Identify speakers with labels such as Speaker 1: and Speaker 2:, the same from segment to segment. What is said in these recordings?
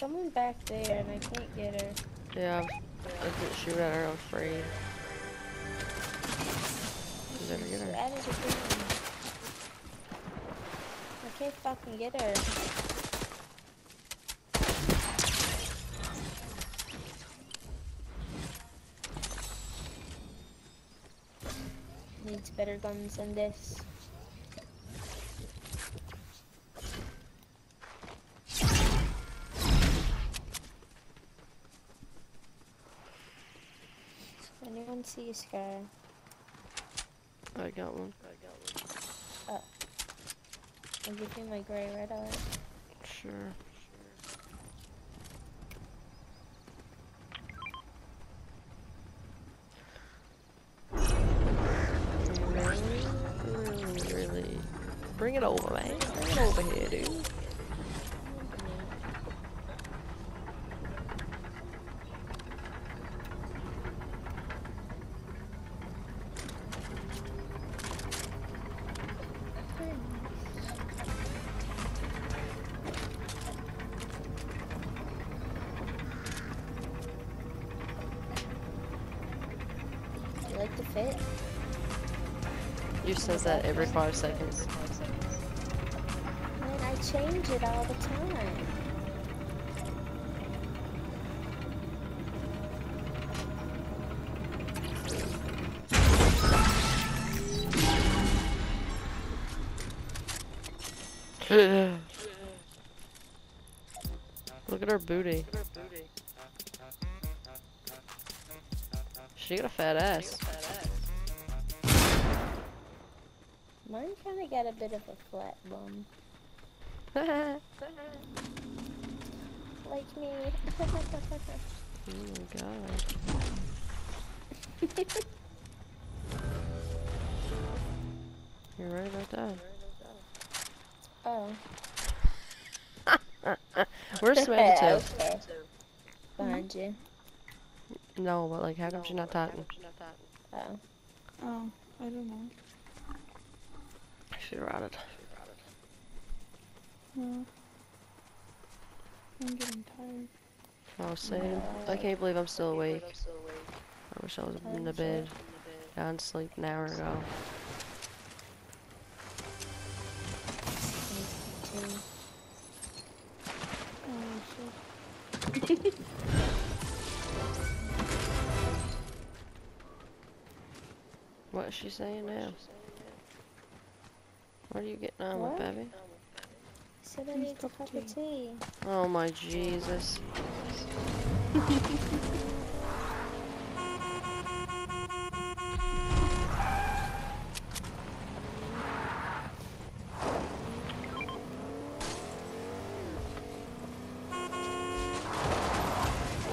Speaker 1: Someone back there and I can't get her.
Speaker 2: Yeah, I didn't shoot at her, I'm afraid. Never get her.
Speaker 1: Added again. I can't fucking get her. Needs better guns than this. Anyone see a scar?
Speaker 2: I got one. i got one oh.
Speaker 1: i'll give you my gray red eye.
Speaker 2: Sure. Really, really, really. Bring it over, man. Bring it over here, dude.
Speaker 1: Fit?
Speaker 2: You says that every five seconds.
Speaker 1: Man, I change it all the time.
Speaker 2: Look at her booty. She got a fat ass.
Speaker 1: Mine kind of got a bit of a flat bum. Like me.
Speaker 2: Oh my god. You're right about that.
Speaker 1: oh.
Speaker 2: Where's Samantha
Speaker 1: okay. Behind you.
Speaker 2: No, but like, how come she's not talking?
Speaker 1: Oh.
Speaker 3: Oh, I don't know.
Speaker 2: She rotted.
Speaker 3: No. I'm getting tired.
Speaker 2: I was saying, I can't believe I'm still awake. I wish I was in the bed. Gone to sleep an hour ago.
Speaker 3: Oh.
Speaker 2: What is she saying now? What are you getting on with, baby?
Speaker 1: said I need a cup of tea.
Speaker 2: Oh my Jesus.
Speaker 1: Oh,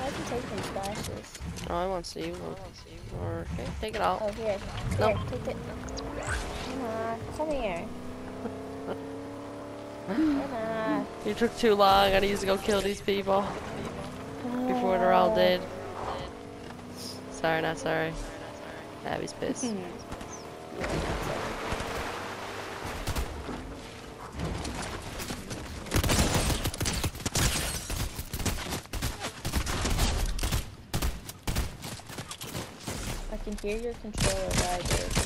Speaker 1: I can take them splashes.
Speaker 2: Oh, I want to see one. Okay, take it out.
Speaker 1: Oh, here.
Speaker 2: No.
Speaker 1: Here, take it. Emma, come here.
Speaker 2: You took too long. I need to go kill these people before they're all dead. Sorry, not sorry. Abby's pissed. Hmm.
Speaker 1: I can hear your controller vibrating.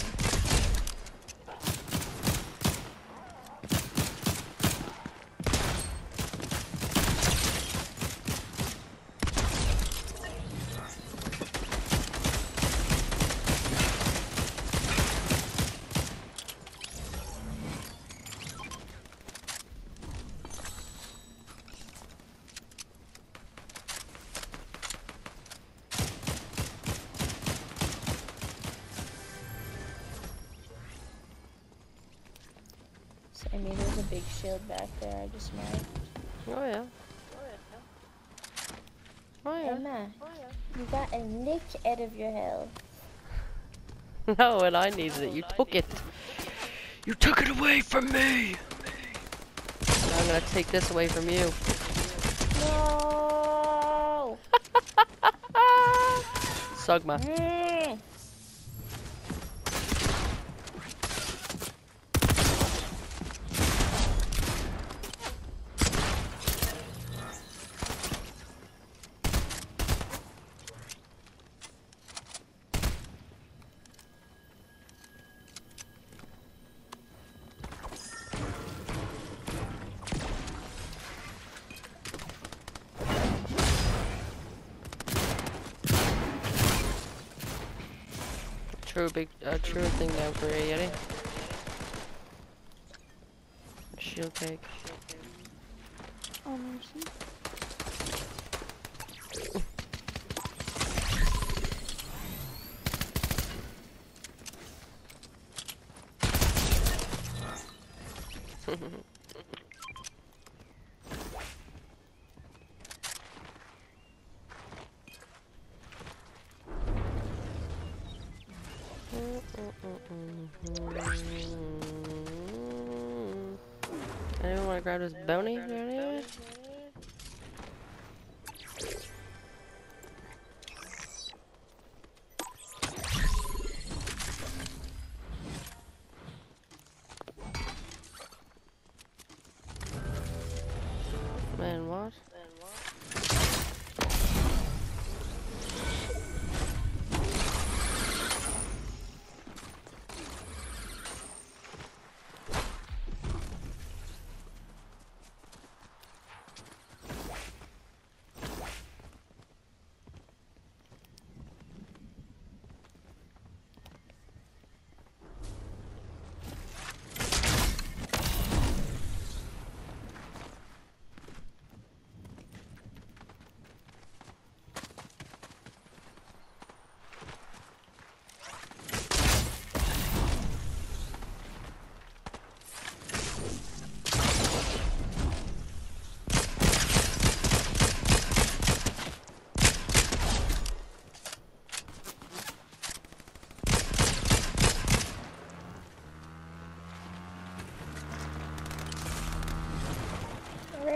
Speaker 1: Sammy, there's a big shield back there. I just marked.
Speaker 2: Oh yeah. Oh yeah.
Speaker 1: Emma, you got a nick out of your health.
Speaker 2: No, and I needed it. You took it. You took it away from me. Now I'm gonna take this away from you.
Speaker 1: No!
Speaker 2: Sugma.
Speaker 1: Mm.
Speaker 2: True big, a true thing down for a Yeti. Shield Keg.
Speaker 3: Oh, mercy.
Speaker 2: Anyone grab this bounty? Bounty?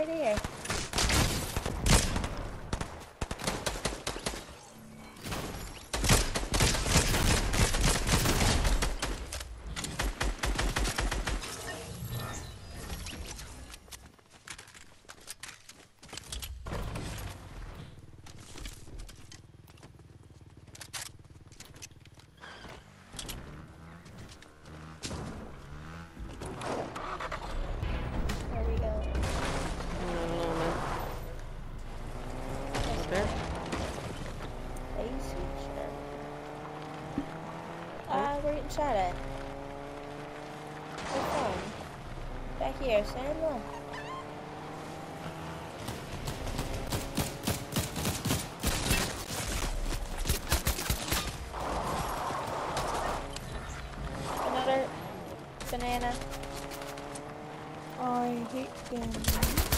Speaker 1: Right here. Where we go?
Speaker 2: I don't know, man. Up there?
Speaker 1: Lazy sure. Ah, we're getting shot at. What's fun? Back here, stand up. Another banana.
Speaker 3: Oh, I hate them.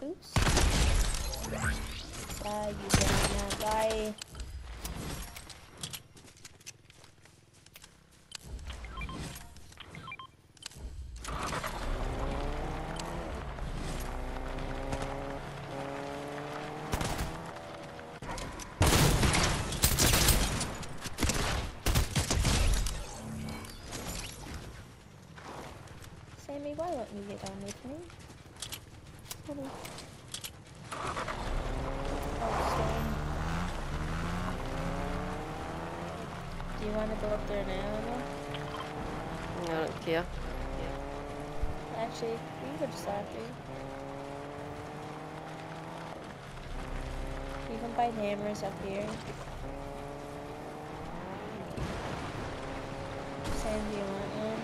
Speaker 1: Give uh, you you banana guy. Sammy, why won't you get on with me? Oh, Do you want to go up there now? Emma?
Speaker 2: I don't care.
Speaker 1: Actually, we could just after you. You can buy hammers up here. Sam, do you want one?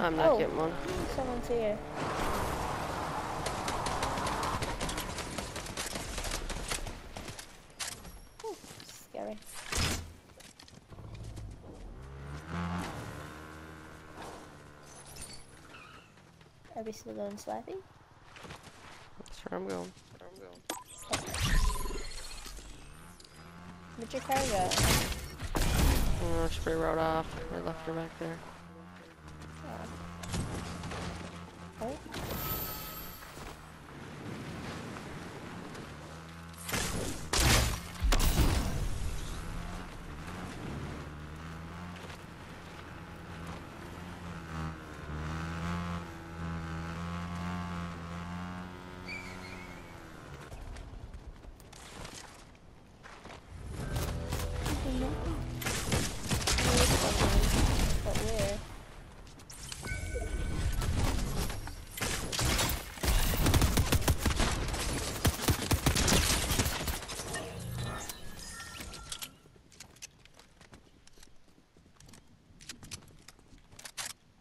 Speaker 2: I'm not
Speaker 1: Oh.
Speaker 2: getting one.
Speaker 1: Someone's here. Are we still going slappy?
Speaker 2: That's where I'm going. Where I'm going.
Speaker 1: Where'd your car go?
Speaker 2: Oh, spray rode off. I left her back there.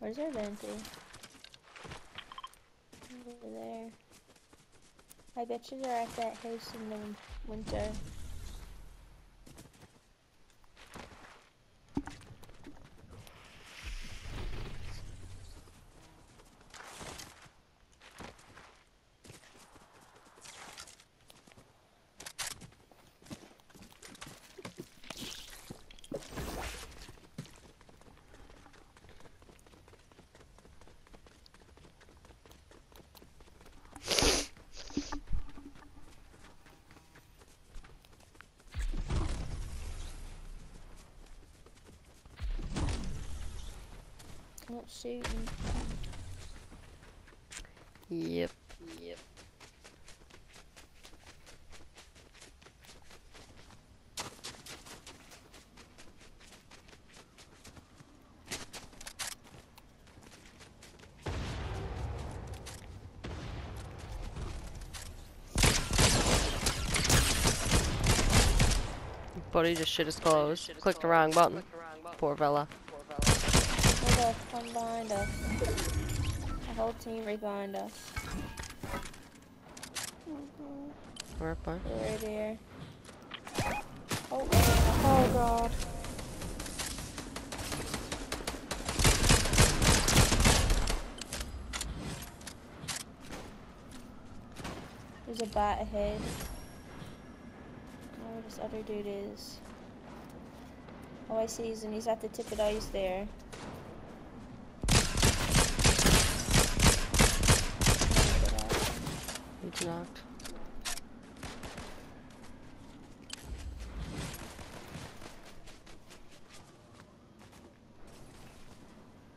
Speaker 1: Where's our venti? Over there. I bet you they're at that house in the winter. Not shooting.
Speaker 2: Yep. Yep. Buddy just shit his clothes. Clicked the wrong button. Poor fella.
Speaker 1: Come behind us. The whole team right behind us.
Speaker 2: By.
Speaker 1: They're right here. Oh,
Speaker 3: Oh god.
Speaker 1: there's a bat ahead. Where this other dude is. Oh, I see he's and he's at the tip of the ice there.
Speaker 2: Knocked.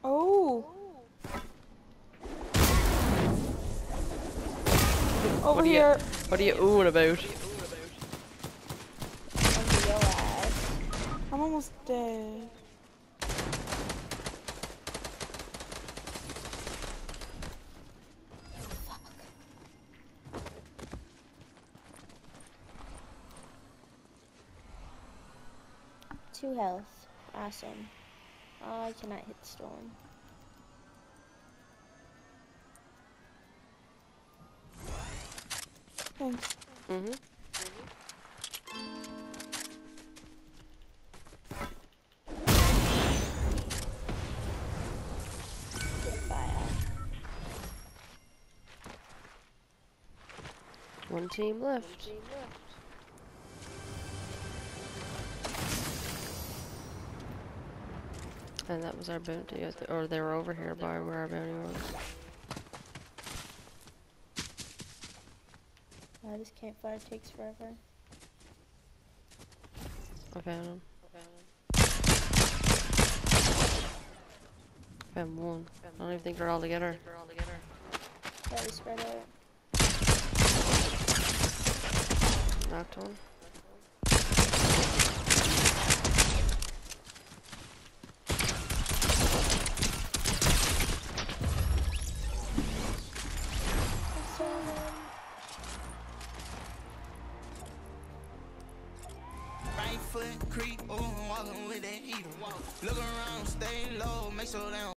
Speaker 3: Oh. Over
Speaker 2: What do you-
Speaker 3: here.
Speaker 2: What are you oohing about?
Speaker 1: Under your ass.
Speaker 3: I'm almost dead.
Speaker 1: Two health. Awesome. Oh, I cannot hit storm.
Speaker 3: Thanks.
Speaker 2: Mm-hmm.
Speaker 1: Get fire.
Speaker 2: One team left. And that was our bounty, I thi- or they were over here by where our bounty was.
Speaker 1: Oh, this campfire takes forever.
Speaker 2: I found him. Found one. I don't even think they're all together.
Speaker 1: Yeah, we spread out.
Speaker 2: Knocked one.
Speaker 4: Right foot